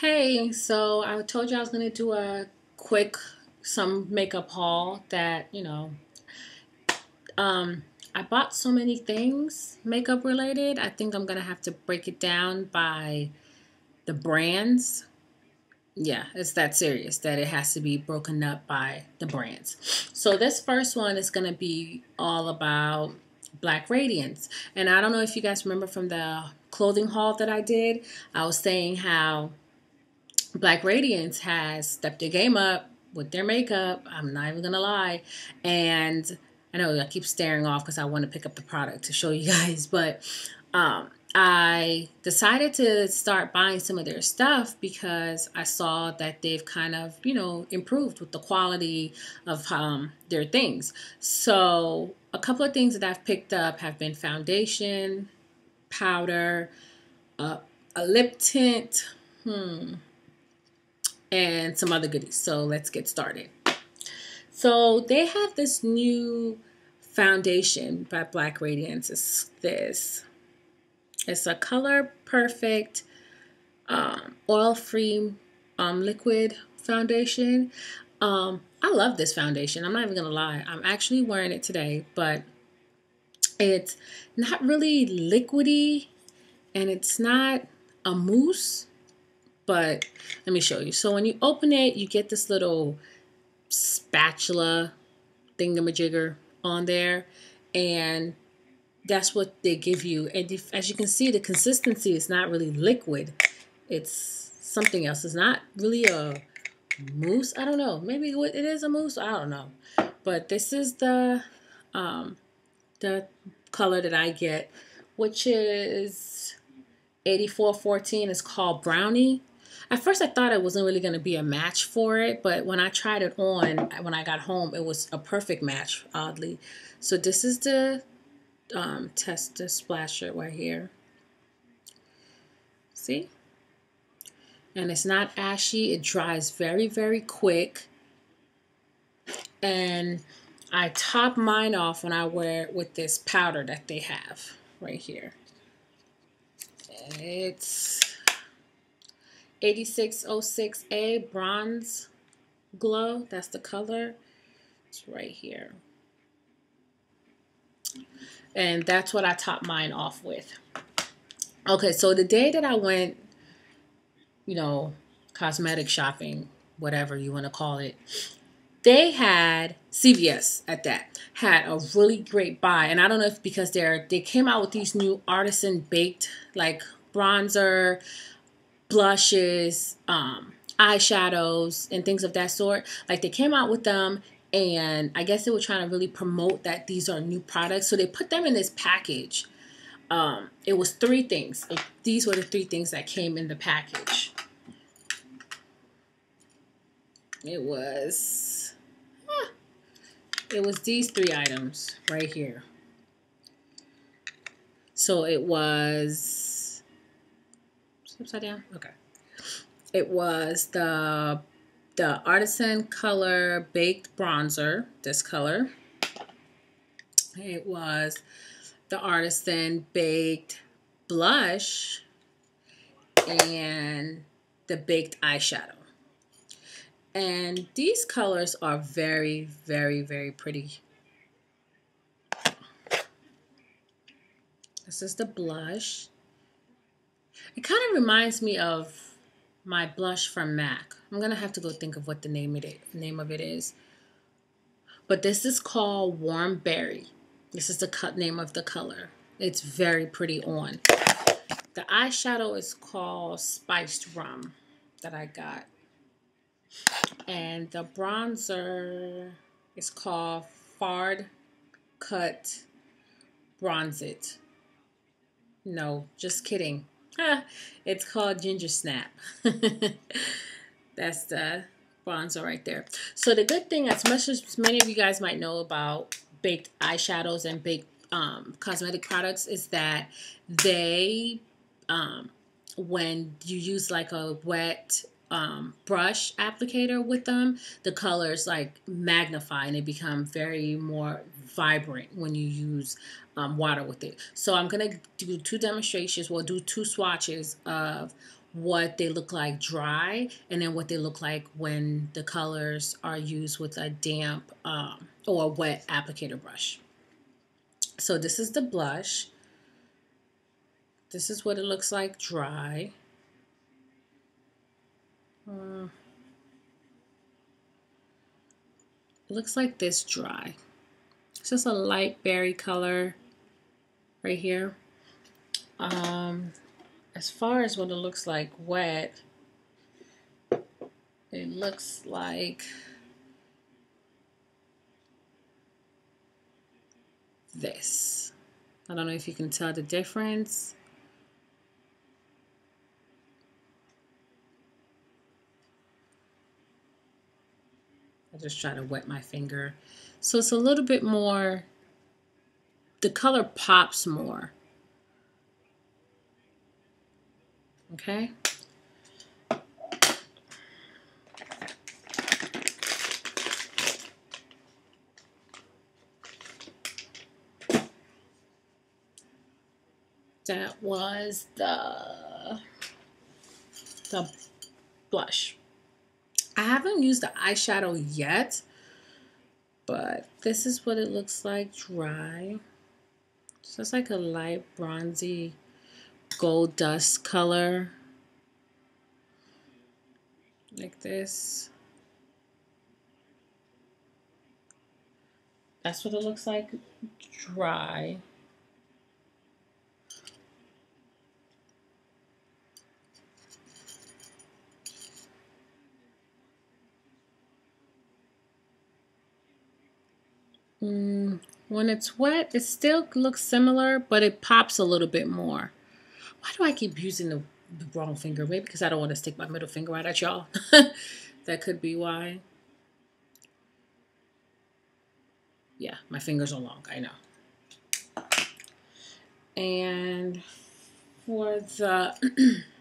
Hey, so I told you I was going to do a quick some makeup haul that, you know, um I bought so many things makeup related. I think I'm going to have to break it down by the brands. Yeah, it's that serious that it has to be broken up by the brands. So this first one is going to be all about Black Radiance. And I don't know if you guys remember from the clothing haul that I did, I was saying how Black Radiance has stepped their game up with their makeup. I'm not even gonna lie. And I know I keep staring off because I want to pick up the product to show you guys, but um, I decided to start buying some of their stuff because I saw that they've kind of, you know, improved with the quality of um, their things. So, a couple of things that I've picked up have been foundation, powder, uh, a lip tint, hmm, and some other goodies. So let's get started. So they have this new foundation by Black Radiance. It's this. It's a color perfect um, oil free um, liquid foundation. Um, I love this foundation. I'm not even gonna lie. I'm actually wearing it today, but it's not really liquidy and it's not a mousse but let me show you. So when you open it, you get this little spatula thingamajigger on there. And that's what they give you. And if, as you can see, the consistency is not really liquid. It's something else. It's not really a mousse. I don't know. Maybe it is a mousse. I don't know. But this is the um, the color that I get, which is 8414. It's called Brownie. At first, I thought it wasn't really going to be a match for it, but when I tried it on, when I got home, it was a perfect match, oddly. So this is the um, test splasher right here. See? And it's not ashy. It dries very, very quick. And I top mine off when I wear it with this powder that they have right here. It's 8606A Bronze Glow. That's the color. It's right here. And that's what I top mine off with. Okay, so the day that I went, you know, cosmetic shopping, whatever you want to call it, they had CVS at that had a really great buy, and I don't know if because they're they came out with these new artisan baked like bronzer, blushes, um, eyeshadows, and things of that sort. Like they came out with them, and I guess they were trying to really promote that these are new products. So they put them in this package. Um, it was three things. These were the three things that came in the package. It was, huh, it was these three items right here. So it was upside down? Okay. It was the the Artisan Color Baked Bronzer, this color. It was the Artisan Baked Blush and the Baked Eyeshadow. And these colors are very, very, very pretty. This is the blush. It kind of reminds me of my blush from MAC. I'm gonna have to go think of what the name it name of it is. But this is called Warm Berry. This is the cut name of the color. It's very pretty on. The eyeshadow is called Spiced Rum that I got. And the bronzer is called Fard Cut Bronze It. No, just kidding. it's called Ginger Snap. That's the bronzer right there. So the good thing, as much as many of you guys might know about baked eyeshadows and baked um, cosmetic products, is that they, um, when you use like a wet um, brush applicator with them, the colors like magnify and they become very more vibrant when you use um, water with it. So I'm going to do two demonstrations. We'll do two swatches of what they look like dry and then what they look like when the colors are used with a damp um, or wet applicator brush. So this is the blush. This is what it looks like dry. Uh, looks like this dry. It's just a light berry color right here. Um, as far as what it looks like wet, it looks like this. I don't know if you can tell the difference. I just try to wet my finger. So it's a little bit more, the color pops more. Okay. That was the the blush. I haven't used the eyeshadow yet, but this is what it looks like dry. So it's like a light bronzy gold dust color. Like this. That's what it looks like dry. Mm, when it's wet, it still looks similar, but it pops a little bit more. Why do I keep using the, the wrong finger? Maybe because I don't want to stick my middle finger out at y'all. that could be why. Yeah, my fingers are long, I know. And for the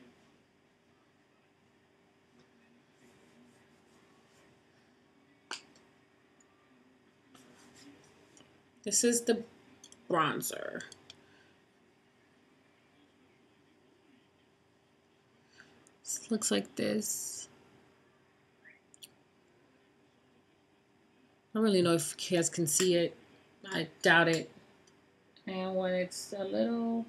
This is the bronzer. This looks like this. I don't really know if you guys can see it. I doubt it. And when it's a little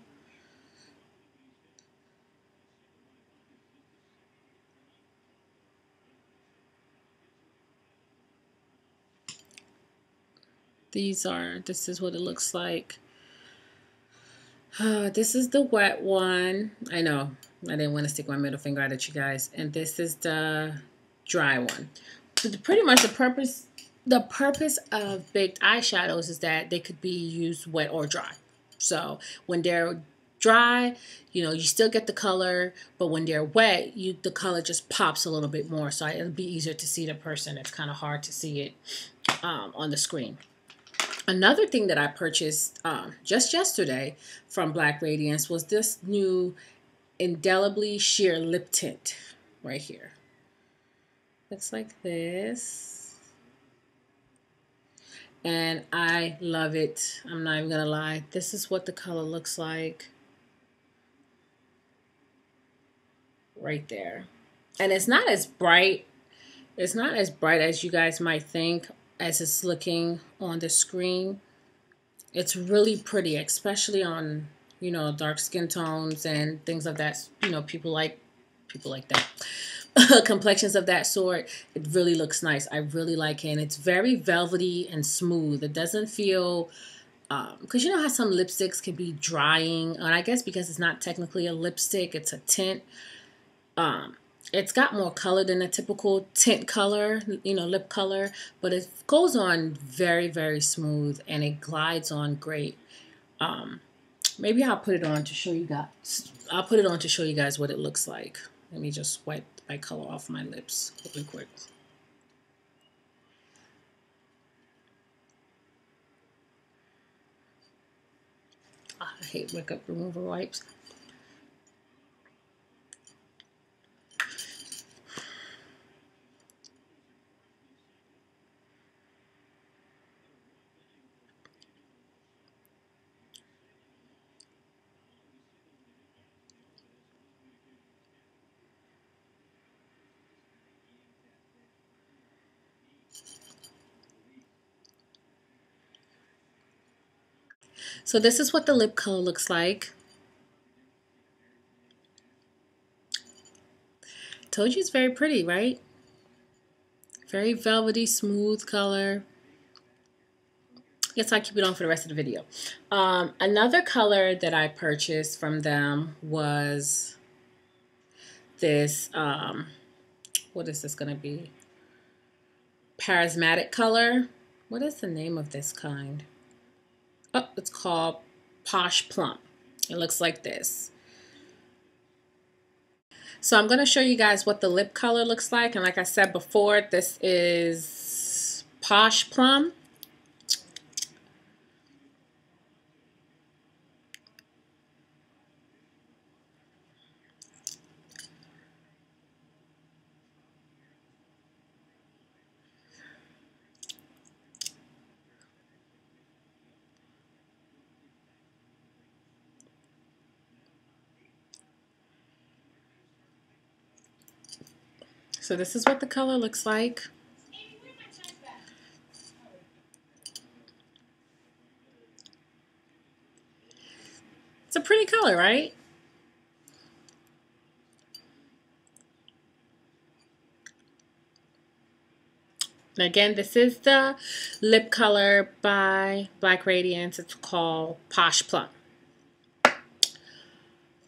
These are, this is what it looks like. Uh, this is the wet one. I know, I didn't want to stick my middle finger out at you guys. And this is the dry one. But pretty much the purpose, the purpose of baked eyeshadows is that they could be used wet or dry. So when they're dry, you know, you still get the color, but when they're wet, you the color just pops a little bit more. So it'll be easier to see the person. It's kind of hard to see it um, on the screen. Another thing that I purchased um, just yesterday from Black Radiance was this new Indelibly Sheer Lip Tint right here. Looks like this. And I love it. I'm not even going to lie. This is what the color looks like. Right there. And it's not as bright. It's not as bright as you guys might think as it's looking on the screen. It's really pretty, especially on, you know, dark skin tones and things of that, you know, people like people like that. complexions of that sort, it really looks nice. I really like it. And it's very velvety and smooth. It doesn't feel because um, you know how some lipsticks can be drying, and I guess because it's not technically a lipstick, it's a tint. Um, it's got more color than a typical tint color, you know, lip color, but it goes on very, very smooth and it glides on great. Um, maybe I'll put it on to show you guys. I'll put it on to show you guys what it looks like. Let me just wipe my color off my lips really quick. I hate makeup remover wipes. So this is what the lip color looks like. Told you it's very pretty, right? Very velvety, smooth color. Yes, I'll keep it on for the rest of the video. Um, another color that I purchased from them was this, um, what is this going to be? Charismatic color. What is the name of this kind? Oh, it's called Posh Plum. It looks like this. So I'm going to show you guys what the lip color looks like. And like I said before, this is Posh Plum. So this is what the color looks like. It's a pretty color, right? again, this is the lip color by Black Radiance. It's called Posh Plum.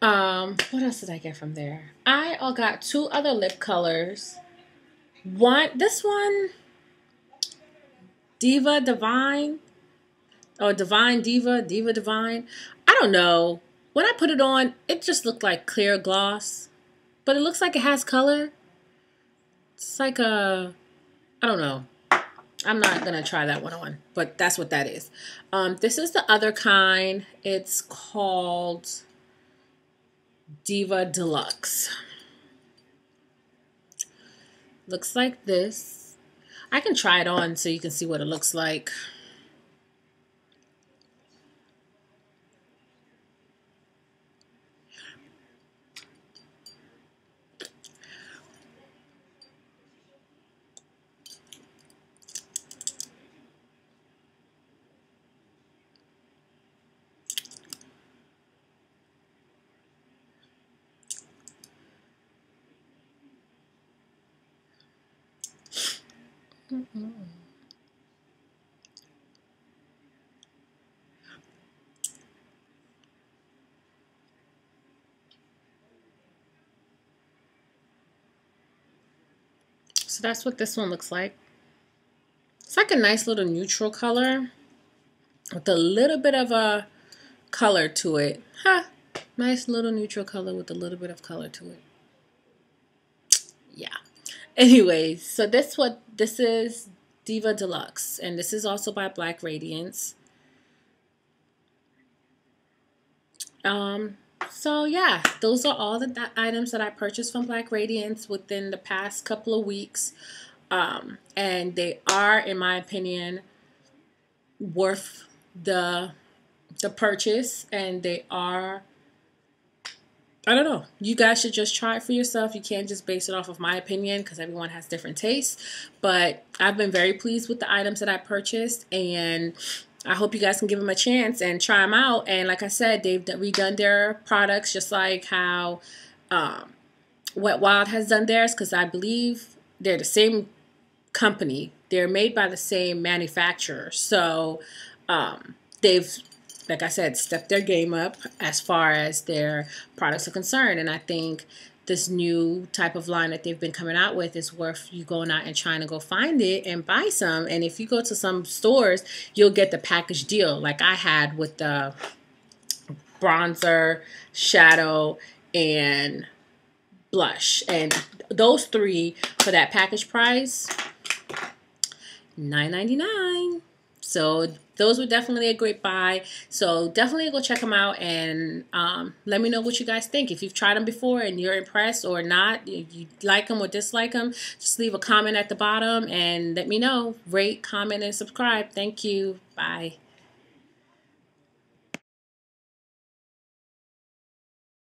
Um, what else did I get from there? I all got two other lip colors. One, this one, Diva Divine, or Divine Diva, Diva Divine. I don't know. When I put it on, it just looked like clear gloss, but it looks like it has color. It's like a, I don't know. I'm not gonna try that one on, but that's what that is. Um, this is the other kind. It's called Diva Deluxe. Looks like this. I can try it on so you can see what it looks like. Mm-hmm. So that's what this one looks like. It's like a nice little neutral color with a little bit of a color to it. Huh. Nice little neutral color with a little bit of color to it. Yeah. Anyways, so this what this is Diva Deluxe, and this is also by Black Radiance. Um, so yeah, those are all the th items that I purchased from Black Radiance within the past couple of weeks. Um, and they are, in my opinion, worth the the purchase, and they are I don't know. You guys should just try it for yourself. You can't just base it off of my opinion because everyone has different tastes. But I've been very pleased with the items that I purchased, and I hope you guys can give them a chance and try them out. And like I said, they've redone their products just like how um, Wet Wild has done theirs because I believe they're the same company. They're made by the same manufacturer. So um, they've like I said, step their game up as far as their products are concerned. And I think this new type of line that they've been coming out with is worth you going out and trying to go find it and buy some. And if you go to some stores, you'll get the package deal like I had with the bronzer, shadow, and blush. And those three for that package price, $9.99. So those were definitely a great buy. So definitely go check them out and um, let me know what you guys think. If you've tried them before and you're impressed or not, you like them or dislike them, just leave a comment at the bottom and let me know. Rate, comment, and subscribe. Thank you. Bye.